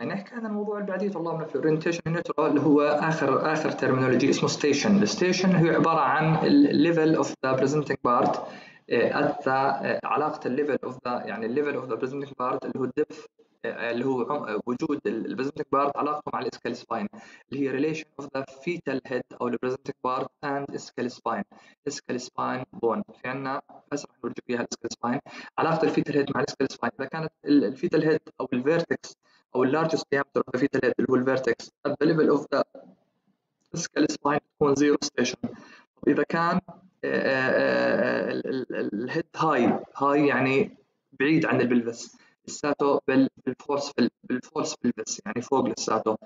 يعني نحكي عن الموضوع اللي بعديه طلابنا في ال orientation in utero اللي هو اخر آخر terminology اسمه station ال station هي عبارة عن ال level of the presenting part at the علاقة ال level of the يعني ال level of the presenting part اللي هو ال depth اللي هو وجود ال presenting part علاقته مع ال ischial spine اللي هي relation of the fetal head أو ال presenting part and ischial spine ischial spine bone في عندنا بس راح نورجيك اياها ال ischial spine علاقة ال fetal head مع ال ischial spine إذا كانت ال fetal head أو ال vertex أو ال largest the fetal head اللي هو ال vertex at the level of the ischial spine تكون zero station طب إذا كان ال head high high يعني بعيد عن ال pelvis. لساته بال false بال false pelvis يعني فوق لساته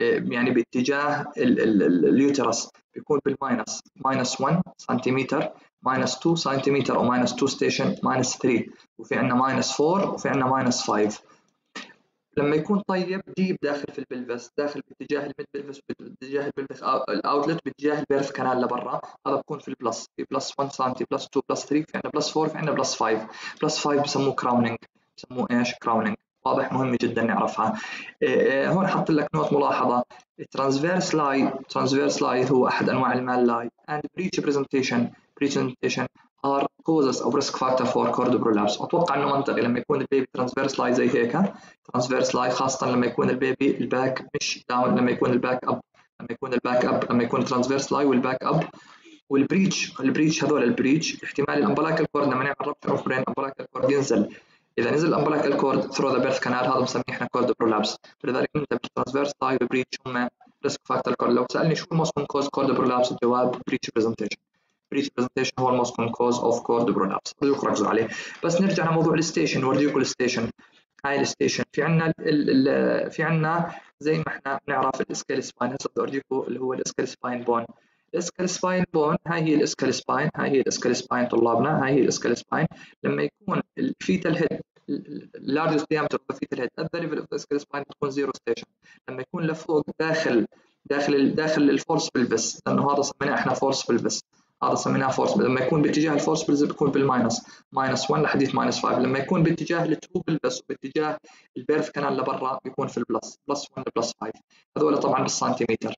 يعني باتجاه ال uterus. بيكون بال minus minus 1 سنتيمتر minus 2 سنتيمتر أو minus 2 station minus 3 وفي عندنا minus 4 وفي عندنا minus 5 لما يكون طيب deep داخل في ال pelvis داخل باتجاه الميد بلفس باتجاه البلفس الاوتلت باتجاه البيرث كانال لبرا. هذا بكون في ال plus في plus 1 سم plus 2 plus 3 في عندنا plus 4 في عندنا plus 5 plus 5 بسموه crowning بسموه إيش؟ crowning واضح مهم جدا نعرفها. هون حط لك note ملاحظة. ال transverse lie transverse lie هو أحد أنواع ال mal lie and breach presentation presentation are causes أو risk factor for cord prolapse أتوقع إنه منطقي لما يكون ال baby transverse lie زي هيك transverse lie خاصة لما يكون ال baby ال back مش down لما يكون الباك اب لما يكون الباك اب لما يكون ترانسفيرس لاي والباك اب والبريتش البريتش هذول ال breech احتمال ال umbilical cord لما نعمل rupture of membrane ال umbilical cord ينزل. إذا نزل ال umbilical cord through the birth canal هذا بنسميه إحنا cord prolapse. فلذلك أنت بال transverse lie وال breech هم risk factor cord لو سألني شو ال most cause cord prolapse؟ الجواب breech presentation presentation هو ال most cause of cord prolapse ركزوا عليه بس نرجع لموضوع ال station نورجيكم ال station هاي ال station في عندنا في عندنا زي ما إحنا بنعرف ال ischial spine هسه بدي اورجيكم اللي هو ال ischial spine bone ال ischial spine bone هاي هي ال ischial spine هاي هي ال ischial spine طلابنا. هاي هي ال ischial spine لما يكون ال fetal head largest diameter of the fetal head at the level of بتكون zero station لما يكون لفوق داخل داخل داخل ال false pelvis لأنه هذا سميناه إحنا false pelvis هذا سميناه false لما يكون باتجاه ال false pelvis بيكون بال minus minus 1 لحديت minus 5 لما يكون باتجاه ال true pelvis وباتجاه ال birth canal لبرا بيكون في ال plus plus 1 plus 5 هذول طبعا بالسنتيمتر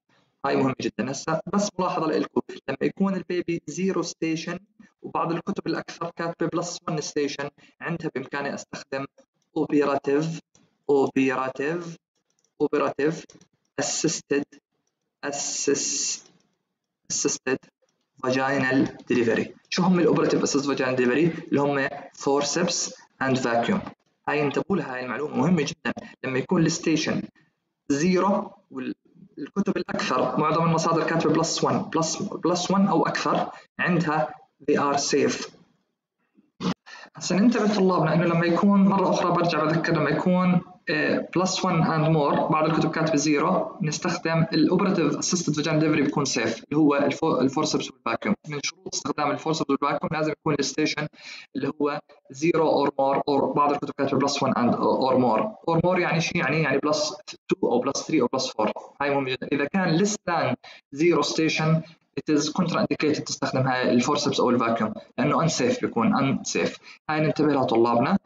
هاي مهمة جدا. هسه بس ملاحظة لكم لما يكون ال baby zero station وبعض الكتب الأكثر كاتبة plus 1 station عندها بإمكاني أستخدم operative operative operative assisted assist assisted vaginal delivery. شو هم ال operative assisted vaginal delivery اللي هم forceps and vacuum. هاي انتبهوا لها هاي المعلومة مهمة جدا. لما يكون ال station zero الكتب الأكثر معظم المصادر كاتبه plus 1 plus plus 1 أو أكثر عندها they are safe. هسه ننتبه طلابنا إنه لما يكون مرة أخرى برجع بذكر لما يكون plus 1 and more بعض الكتب كاتبه zero نستخدم ال operative assisted vaginal delivery بيكون safe اللي هو ال forceps وال vacuum من شروط استخدام ال forceps وال vacuum لازم يكون ال station اللي هو zero or more or بعض الكتب كاتبه plus 1 and or more or more يعني شيء يعني يعني plus 2 أو plus 3 أو plus 4 هاي مهمه جدا إذا كان less than zero station it is contraindicated تستخدم هاي ال forceps أو ال vacuum لأنه unsafe بيكون unsafe. هاي ننتبه لها طلابنا.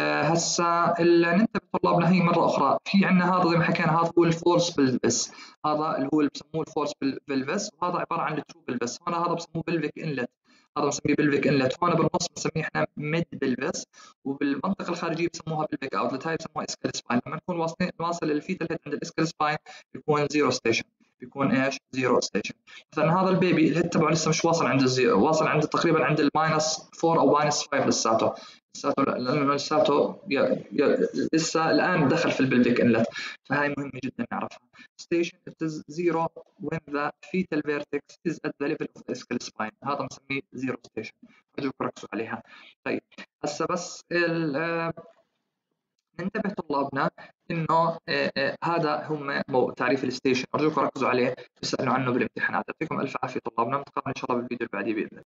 هسا ننتبه طلابنا هي مرة أخرى. في عندنا هذا زي ما حكينا هذا هو ال false pelvis هذا اللي هو اللي بسموه ال false pelvis وهذا عبارة عن ال true pelvis هنا هذا بسموه pelvic inlet هذا بنسميه pelvic inlet هون بالنص بنسميه إحنا mid pelvis وبالمنطقة الخارجية بسموها pelvic outlet هاي بسموها ischial spine لما نكون واصلين واصل لل fetal head عند ال ischial spine بيكون zero station بيكون إيش؟ zero station مثلا هذا ال baby ال head تبعه لسه مش واصل عند ال zero واصل عند تقريبا عند ال minus 4 أو minus 5 لساته لساته لأنه لساته لسه الآن دخل في ال pelvic inlet فهاي مهمة جدا نعرفها. Is zero when the fetal vertex is at the level of the ischial spine. هذا بنسميه zero station. ارجوكم ركزوا عليها. طيب هسه بس ننتبه طلابنا انه هذا هم تعريف الستيشن. أرجوكم ركزوا عليه تسألوا عنه بالامتحانات. يعطيكم ألف عافية طلابنا. نتقابل إن شاء الله بالفيديو اللي بعديه بإذن الله.